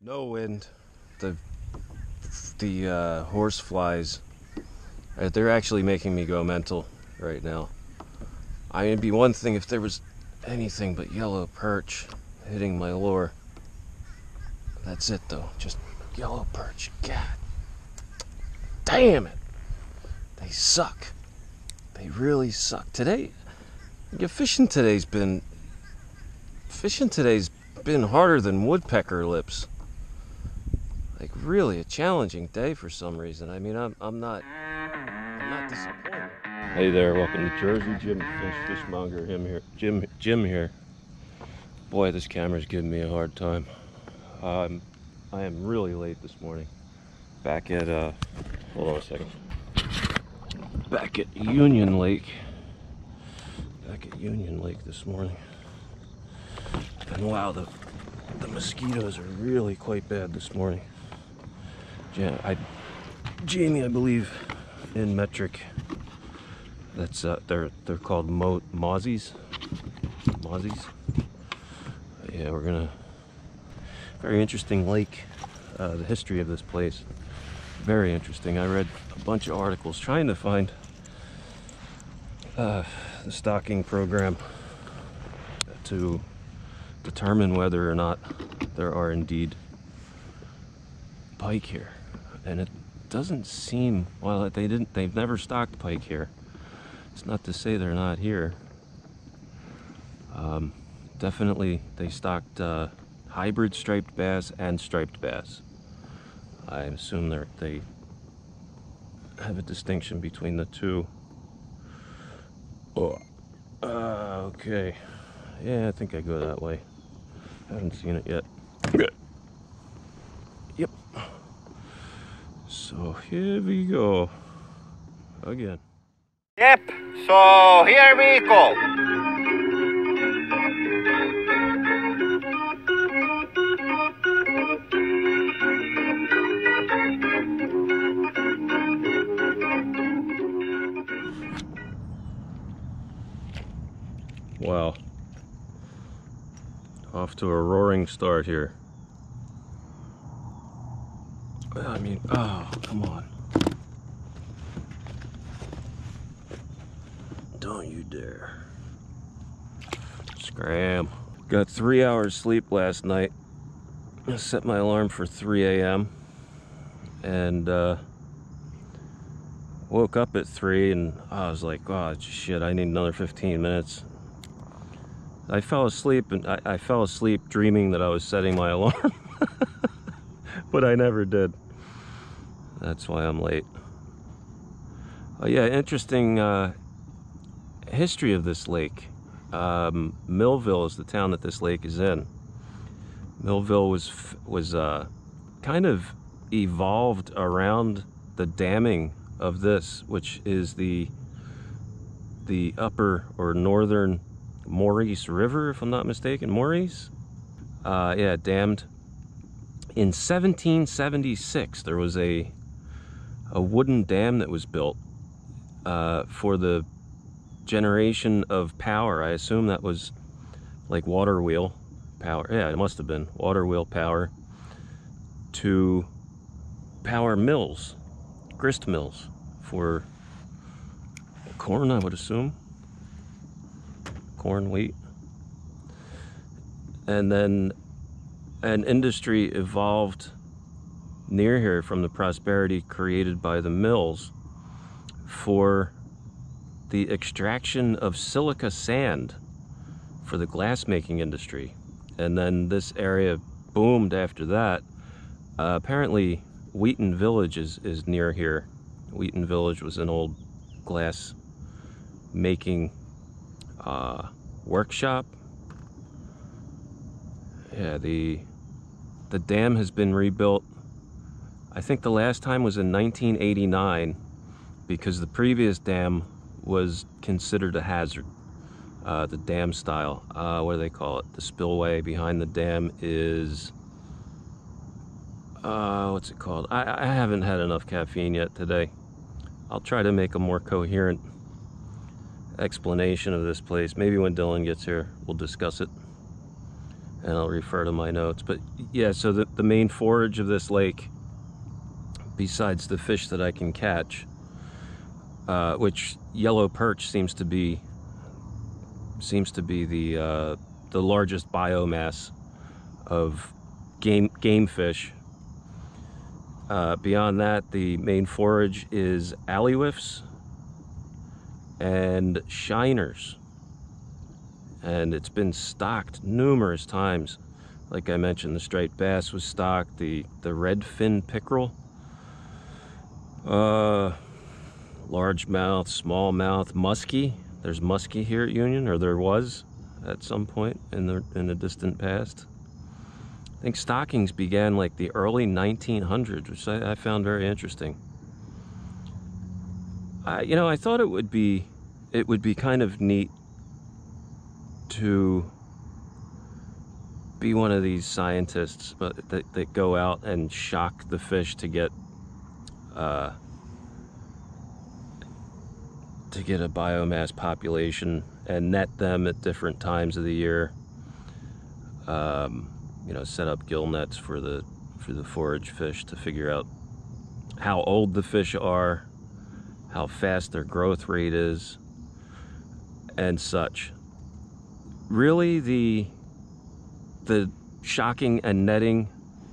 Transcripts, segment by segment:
No wind. The the uh, horse flies. uh, They're actually making me go mental right now. I mean, it'd be one thing if there was anything but yellow perch hitting my lure. That's it though. Just yellow perch. God damn it. They suck. They really suck. Today, yeah, fishing today's been fishing today's been harder than woodpecker lips. Like really a challenging day for some reason. I mean, I'm I'm not I'm not disappointed. Hey there, welcome to Jersey Jim Fish Fishmonger. Him here, Jim Jim here. Boy, this camera's giving me a hard time. Um, I am really late this morning. Back at uh, hold on a second. Back at Union Lake. Back at Union Lake this morning. And wow, the the mosquitoes are really quite bad this morning. Yeah, I, Jamie, I believe, in metric. That's uh, they're they're called mo- mozzies. Mozzies. Yeah, we're gonna. Very interesting lake. Uh, the history of this place. Very interesting. I read a bunch of articles trying to find uh, the stocking program to determine whether or not there are indeed pike here and it doesn't seem well they didn't they've never stocked pike here. It's not to say they're not here. Um, definitely they stocked uh, hybrid striped bass and striped bass. I assume they they have a distinction between the two. Oh uh, okay. Yeah i think i go that way. I haven't seen it yet Yep. So here we go. Again. Yep, so here we go. Wow. Off to a roaring start here. I mean, oh, come on. Don't you dare. Scram. Got three hours sleep last night. I set my alarm for 3 a.m. and uh, woke up at 3 and I was like, oh shit, I need another 15 minutes. I fell asleep and I, I fell asleep dreaming that I was setting my alarm. but I never did. That's why I'm late. Oh yeah, interesting uh, history of this lake. Um, Millville is the town that this lake is in. Millville was was uh, kind of evolved around the damming of this, which is the the upper or northern Maurice River, if I'm not mistaken. Maurice, uh, yeah, dammed. In 1776, there was a a wooden dam that was built uh, for the generation of power. I assume that was like water wheel power. Yeah, it must have been water wheel power to power mills, grist mills for corn, I would assume. Corn, wheat. And then an industry evolved near here from the prosperity created by the mills for the extraction of silica sand for the glassmaking industry. And then this area boomed after that. Uh, apparently, Wheaton Village is, is near here. Wheaton Village was an old glass making uh, workshop. Yeah, the the dam has been rebuilt I think the last time was in 1989 because the previous dam was considered a hazard. Uh, the dam style, uh, what do they call it? The spillway behind the dam is, uh, what's it called? I, I haven't had enough caffeine yet today. I'll try to make a more coherent explanation of this place. Maybe when Dylan gets here, we'll discuss it. and I'll refer to my notes. But yeah, so the, the main forage of this lake, besides the fish that I can catch, uh, which yellow perch seems to be seems to be the uh, the largest biomass of game game fish. Uh, beyond that, the main forage is alewives and shiners and it's been stocked numerous times. Like I mentioned, the striped bass was stocked, the, the red fin pickerel, uh, largemouth, smallmouth, muskie. There's muskie here at Union, or there was at some point in the in the distant past. I think stockings began like the early 1900s, which I, I found very interesting. I, you know, I thought it would be it would be kind of neat to be one of these scientists but that, that go out and shock the fish to get uh, to get a biomass population and net them at different times of the year. Um, you know set up gill nets for the for the forage fish to figure out how old the fish are how fast their growth rate is and such. Really the the shocking and netting,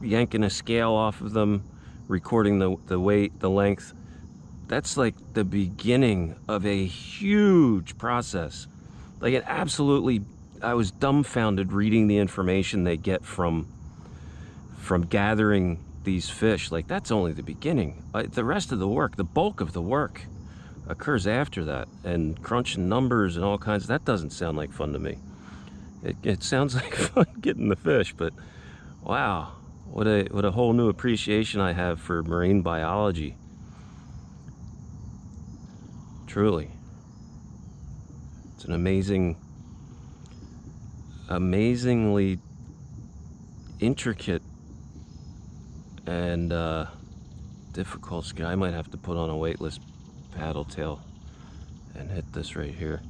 yanking a scale off of them, recording the, the weight, the length, that's like the beginning of a huge process. Like it absolutely, I was dumbfounded reading the information they get from from gathering these fish. Like that's only the beginning. Uh, the rest of the work, the bulk of the work, occurs after that. And crunching numbers and all kinds. That doesn't sound like fun to me. It, it sounds like fun getting the fish, but wow, what a what a whole new appreciation I have for marine biology. Truly, it's an amazing, amazingly intricate and uh, difficult skill. I might have to put on a weightless paddle tail and hit this right here.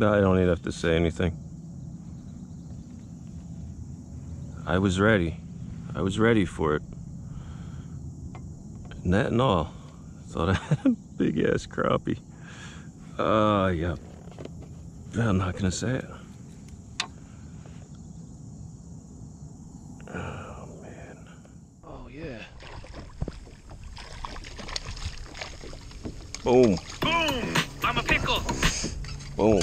I don't even have to say anything. I was ready. I was ready for it. Net and all. Thought I had a big ass crappie. Uh, yeah. I'm not gonna say it. Oh, man. Oh, yeah. Boom. Boom! I'm a pickle! Boom.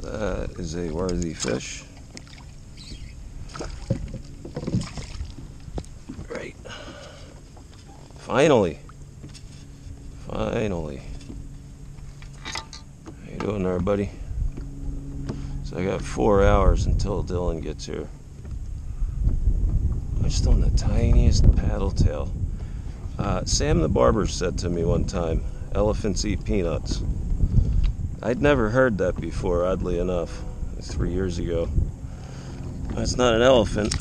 That is a worthy fish. Right. Finally. Finally. How you doing there, buddy? So I got four hours until Dylan gets here. I'm just on the tiniest paddle tail. Uh, Sam the barber said to me one time, elephants eat peanuts. I'd never heard that before, oddly enough, three years ago. It's not an elephant,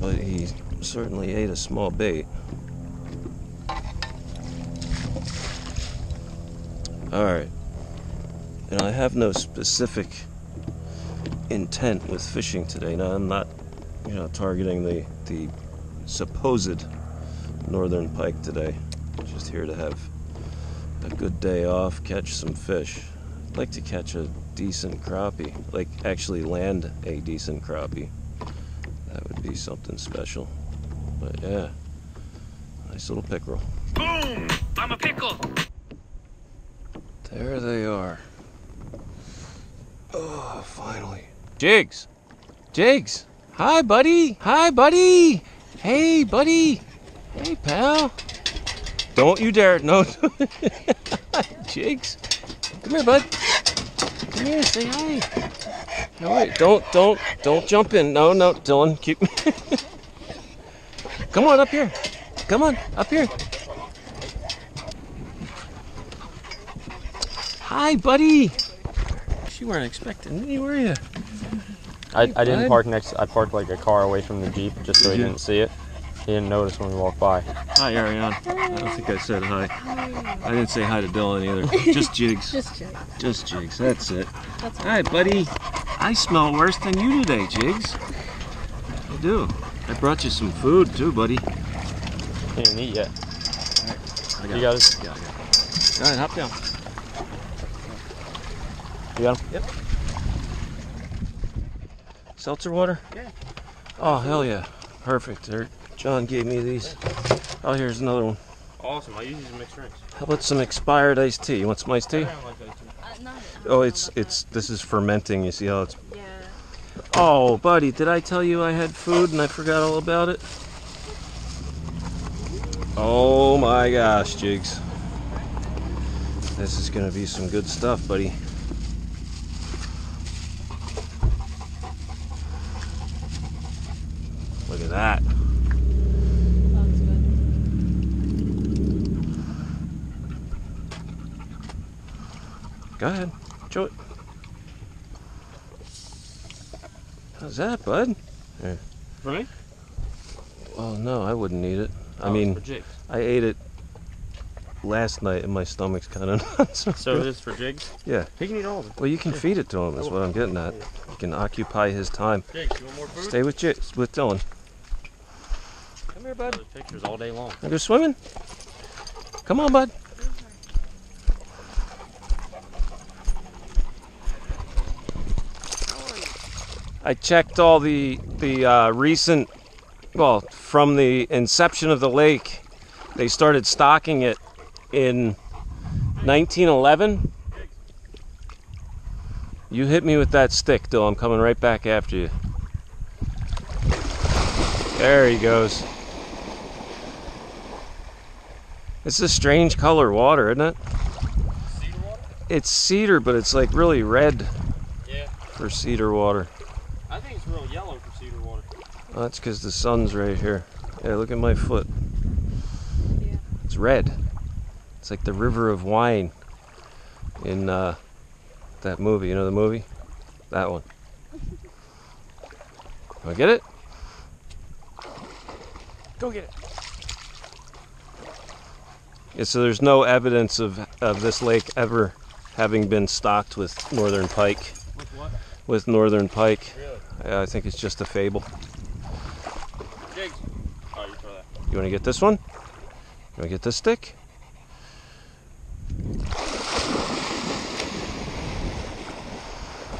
but he certainly ate a small bait. Alright. And I have no specific intent with fishing today. Now, I'm not, you know, targeting the, the supposed northern pike today. Just here to have a good day off, catch some fish. I'd like to catch a decent crappie, like actually land a decent crappie. That would be something special. But yeah, Nice little pickerel. Boom! I'm a pickle. There they are. Oh, finally. Jiggs! Jiggs! Hi, buddy! Hi, buddy! Hey, buddy! Hey, pal! Don't you dare! No! Jiggs! Come here, bud! Come here, say hi! All right, don't, don't, don't jump in. No, no, Dylan, keep. Come on up here. Come on up here. Hi, buddy. You weren't expecting me, were you? I, I didn't park next. I parked like a car away from the jeep just so he Did you? didn't see it. He didn't notice when we walked by. Hi, Ariane. I don't think I said hi. I didn't say hi to Dylan either. Just Jiggs. Just Jiggs. Just Jiggs. That's it. That's all. Hi, buddy. I smell worse than you today, Jiggs. I do. I brought you some food too, buddy. He didn't eat yet. All right. I got You got it. Yeah, I got it. All right, hop down. You got him? Yep. Seltzer water? Yeah. Oh, hell yeah. Perfect. John gave me these. Oh, here's another one. Awesome. I use these mixed drinks. How about some expired iced tea? You want some iced tea? Uh, no, Oh, it's it's this is fermenting. You see how it's yeah. Oh, buddy, did I tell you I had food and I forgot all about it? Oh my gosh, Jiggs. This is gonna be some good stuff, buddy. Look at that. That's good. Go ahead. Show it. How's that, bud? Yeah. For me? Well, no, I wouldn't eat it. I Oh, mean. I ate it last night and my stomach's kind of not so So good. it is for jiggs. Yeah. He can eat all of them. Well, you can feed it to him. Is what I'm oh. getting at. You can occupy his time. Jiggs, you want more food? Stay with Jiggs, with Dylan. Come here, bud. Pictures all day long. Wanna go swimming? Come on, bud. I checked all the the uh, recent, well, from the inception of the lake, they started stocking it in 1911. You hit me with that stick, Dyl. I'm coming right back after you. There he goes. It's a strange color water, isn't it? Cedar water? It's cedar, but it's like really red Yeah. for cedar water. I think it's real yellow for cedar water. Oh, that's because the sun's right here. Yeah, look at my foot. Yeah. It's red. It's like the river of wine in uh, that movie. You know the movie? That one. Want to get it? Go get it. Yeah, so there's no evidence of, of this lake ever having been stocked with northern pike. With what? With northern pike. Really? I think it's just a fable. Jiggs. Oh, you throw that. You want to get this one? You want to get this stick?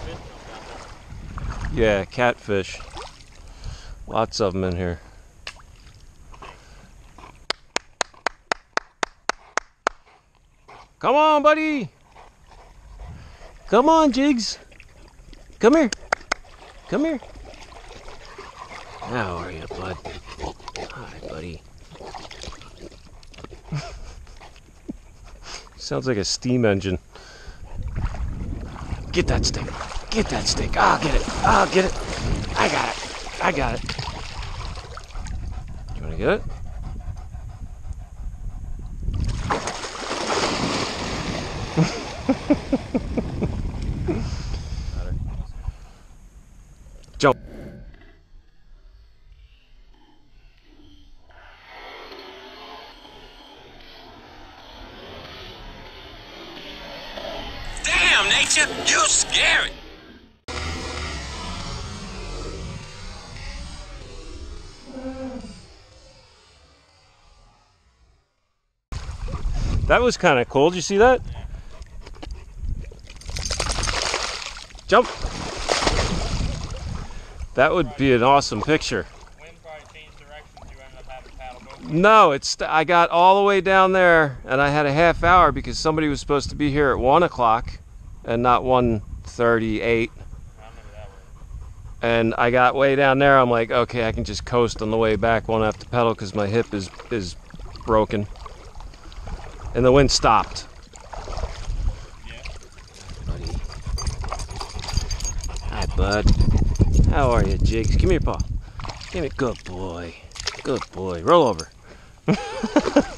Fish jump out there. Yeah, catfish. Lots of them in here. Come on, buddy. Come on, Jiggs. Come here. Come here. How are you, bud? Hi, buddy. Sounds like a steam engine. Get that stick. Get that stick. I'll get it. I'll get it. I got it. I got it. You want to get it? That was kind of cool. Did you see that? Jump. That would be an awesome picture. Wind probably changed directions. You ended up having to paddle both No, it's I got all the way down there, and I had a half hour because somebody was supposed to be here at one o'clock, and not one thirty-eight. And I got way down there. I'm like, okay, I can just coast on the way back. Won't have to pedal because my hip is is broken. And the wind stopped. Buddy. Hi, bud. How are you, Jiggs? Give me your paw. Give me, good boy. Good boy. Roll over.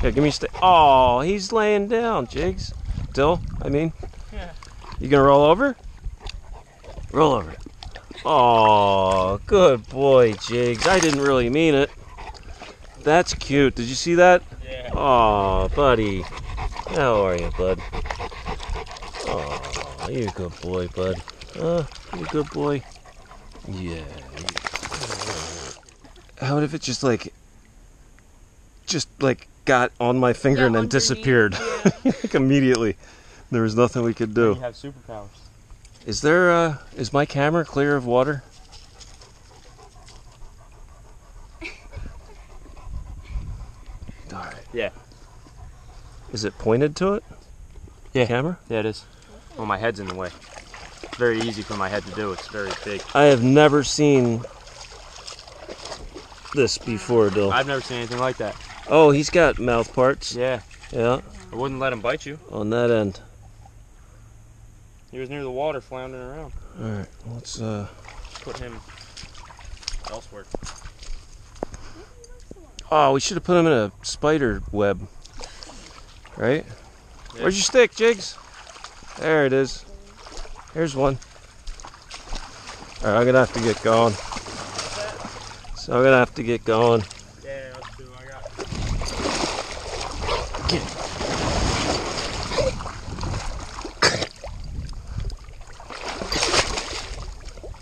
Here, give me a stick. Oh, he's laying down, Jiggs. Dyl, I mean. Yeah. You gonna roll over? Roll over. Oh, good boy, Jiggs. I didn't really mean it. That's cute. Did you see that? Yeah. Oh, buddy. How are you, bud? Oh, you're a good boy, bud. Uh, you a good boy. Yeah. How if it just like, just like got on my finger Yeah, and then underneath, disappeared, yeah. like immediately. There was nothing we could You do. have superpowers. Is there? Uh, is my camera clear of water? All right. Yeah. Is it pointed to it? Yeah. Camera? Yeah, it is. Well, my head's in the way. It's very easy for my head to do. It's very big. I have never seen this before, Dyl. I've never seen anything like that. Oh, he's got mouth parts. Yeah. Yeah, I wouldn't let him bite you. on that end. He was near the water floundering around. All right, let's. uh Put him elsewhere. Oh, we should have put him in a spider web. Right? Yeah. Where's your stick, Jiggs? There it is. Here's one. All right, I'm gonna have to get going. So I'm gonna have to get going. Yeah. I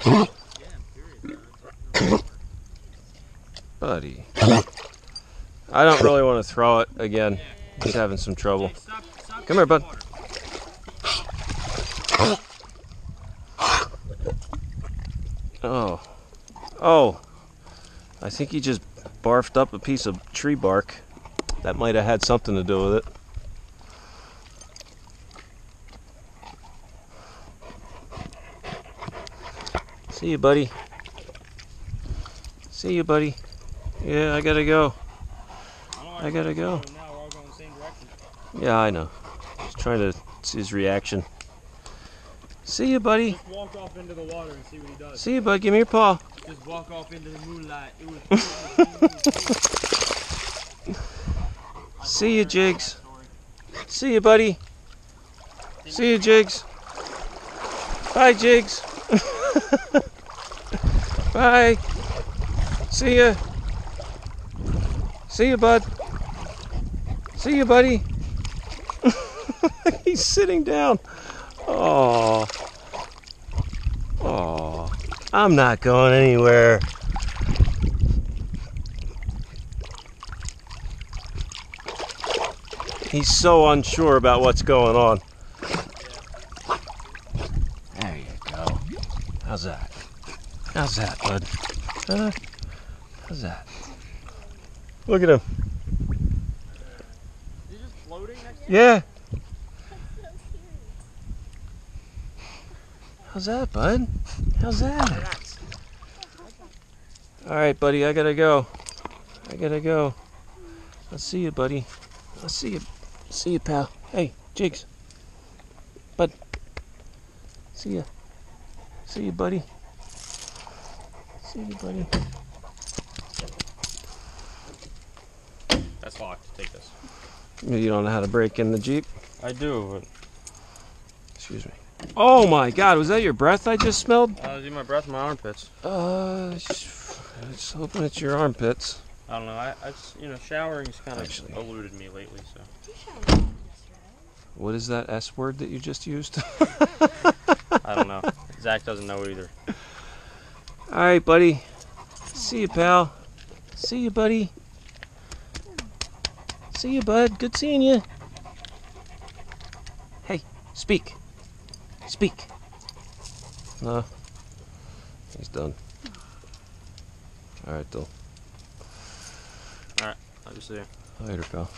got. Buddy. I don't really want to throw it again. He's having some trouble. Come here, bud. Oh. Oh. I think he just barfed up a piece of tree bark. That might have had something to do with it. See you, buddy. See you, buddy. Yeah, I gotta go. I gotta go. Now we're all going the same direction. Yeah, I know. Just trying to see his reaction. See you, buddy. Just walk off into the water and see what he does. See you, bud. Give me your paw. Just walk off into the moonlight. It was. See you, Jiggs. See you, buddy. See you, Jiggs. Bye, Jiggs. Bye. See ya. See you, bud. See you, buddy. He's sitting down. Oh. Oh. I'm not going anywhere. He's so unsure about what's going on. There you go. How's that? How's that, bud? Huh? How's that? Look at him. Floating next Yeah. How's that, bud? How's that? All right, buddy. I gotta go. I gotta go. I'll see you, buddy. I'll see you. See you, pal. Hey, Jiggs. Bud. See ya. See you, buddy. See you, buddy. That's locked. Take this. You don't know how to break in the Jeep? I do. Excuse me. Oh my God! Was that your breath I just smelled? But I was in my breath in my armpits. Uh, just, just hoping it's your armpits. I don't know. I, I just, you know, showering's kind of eluded me lately. So What is that S word that you just used? I don't know. Zach doesn't know either. All right, buddy. See you, pal. See you, buddy. See you, bud. Good seeing you. Hey, speak. Speak. No. He's done. All right, though. Alright, I'll just see you. Later, pal.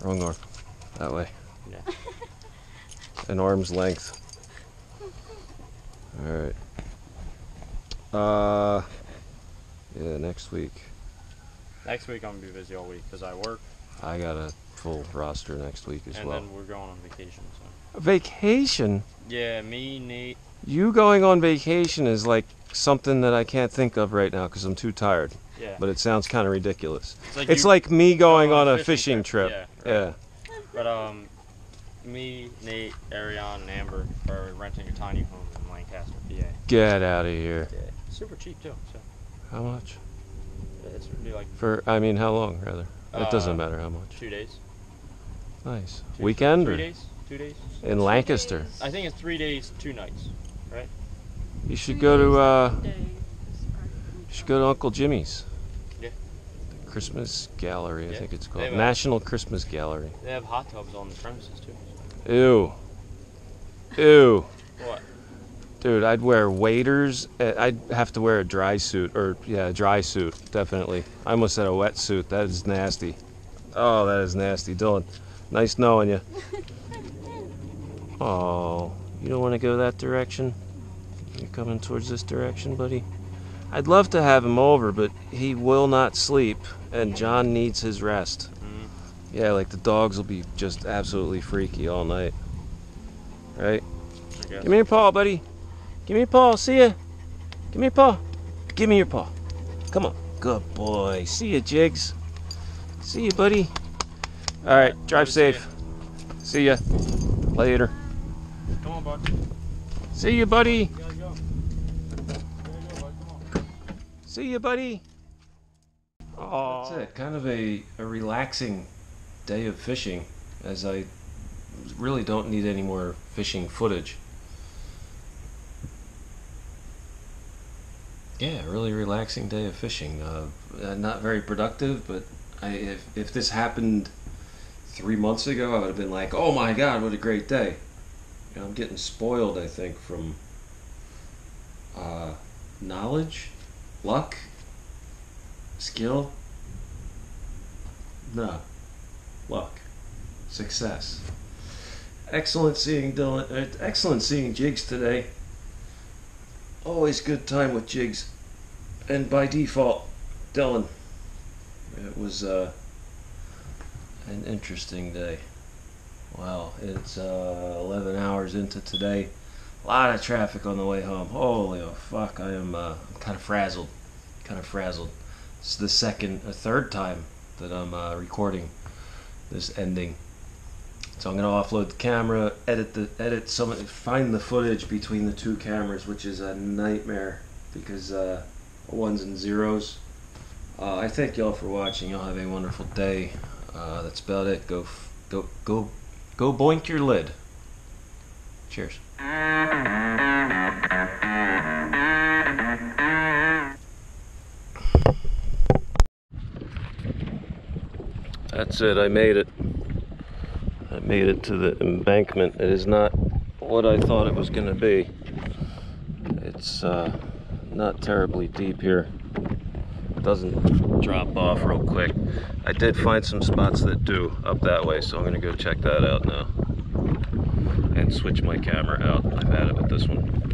Wrong arm. That way. Yeah. An arm's length. Alright. Uh, yeah, next week. Next week I'm gonna be busy all week because I work, I got a full roster next week as and well. then we're going on vacation. So. Vacation? Yeah, me, Nate. You going on vacation is like something that I can't think of right now because I'm too tired. Yeah. But it sounds kind of ridiculous. It's like, It's like me going going on a fishing trip. Yeah. Yeah. right. But um, me, Nate, Ariane, and Amber are renting a tiny home in Lancaster, PA. Get out of here. Yeah. Super cheap too. So How much? it's really like For I mean, how long rather? It doesn't Uh, matter how much. two days. Nice. Two- Weekend Three or days. Two days. in Lancaster? days. I think it's three days, two nights. Right? You should Three go to uh, one day is you should go to Uncle Jimmy's. Yeah. The Christmas Gallery, I Yeah. think it's called have a- National Christmas Gallery. They have hot tubs on the premises too. Ew. Ew. What? Dude, I'd wear waders. uh, I'd have to wear a dry suit, or yeah, a dry suit, definitely. I almost said a wetsuit. That is nasty. Oh, that is nasty, Dylan. Nice knowing you. Oh, you don't want to go that direction? You're coming towards this direction, buddy. I'd love to have him over, but he will not sleep, and John needs his rest. Mhm. Yeah, like the dogs will be just absolutely freaky all night. Right? Give me your paw, buddy. Give me a paw. See ya. Give me a paw. Give me your paw. Come on. Good boy. See ya, Jiggs. See you, buddy. All right. Drive Good to see safe. See ya. Later. Come on, bud. See you, buddy. You gotta go. You gotta go, bud. Come on. See you, buddy. Oh. That's it. Kind of a, a relaxing day of fishing, as I really don't need any more fishing footage. Yeah, really relaxing day of fishing. Uh, uh, not very productive, but I, if if this happened three months ago, I would have been like, "Oh my God, what a great day!" You know, I'm getting spoiled. I think from uh, knowledge, luck, skill. No, luck, success. Excellent seeing Dylan. Uh, excellent seeing Jiggs today. Always good time with Jiggs, and by default, Dylan. It was uh, an interesting day. Wow, it's uh, 11 hours into today. A lot of traffic on the way home. Holy oh, fuck! I am uh, I'm kind of frazzled. Kind of frazzled. It's the second, a third time that I'm uh, recording this ending. So I'm gonna offload the camera, edit the edit some, find the footage between the two cameras, which is a nightmare because uh, ones and zeros. Uh, I thank y'all for watching. Y'all have a wonderful day. Uh, that's about it. Go, go, go, go! Boink your lid. Cheers. That's it. I made it. Made it to the embankment. It is not what I thought it was going to be. It's uh, not terribly deep here. It doesn't drop off real quick. I did find some spots that do up that way, so I'm going to go check that out now. And switch my camera out. I've had it with this one.